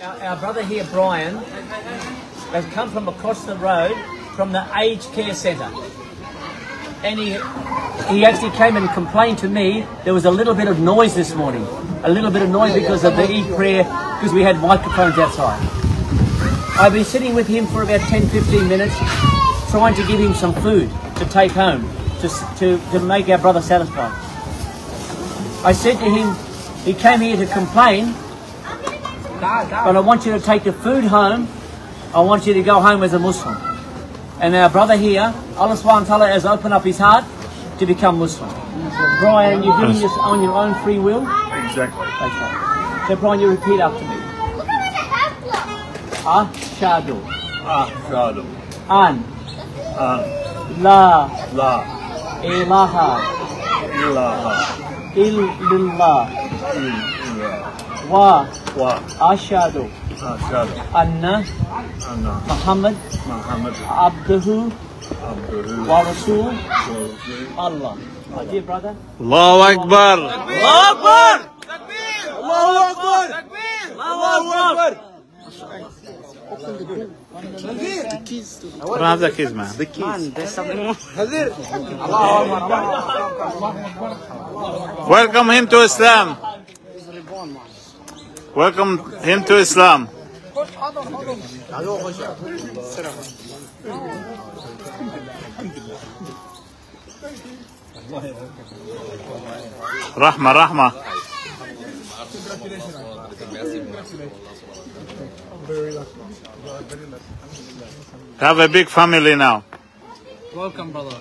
Our, our brother here, Brian, has come from across the road from the aged care centre. And he, he actually came and complained to me there was a little bit of noise this morning. A little bit of noise because of the Eid prayer, because we had microphones outside. I've been sitting with him for about 10 15 minutes, trying to give him some food to take home, to, to, to make our brother satisfied. I said to him, he came here to complain, but I want you to take the food home. I want you to go home as a Muslim. And our brother here, Allah subhanahu wa has opened up his heart to become Muslim. Brian, you're doing this on your own free will? Exactly. Okay. So Brian, you repeat after me. Ah, Ashadu Ashhadu ah, an an la la ilaha ilaha illallah illa wa. Wa. Ashadu. Ashhadu anna. Anna. Muhammad. Muhammad. Abduhu. Abduhu. Wa rasul. Wa rasuluhu. Allah. My dear brother, Allahu Akbar. I don't have the keys, man. The keys. Welcome him to Islam. Welcome him to Islam. Rahma, Rahma. Have a big family now. Welcome, brother.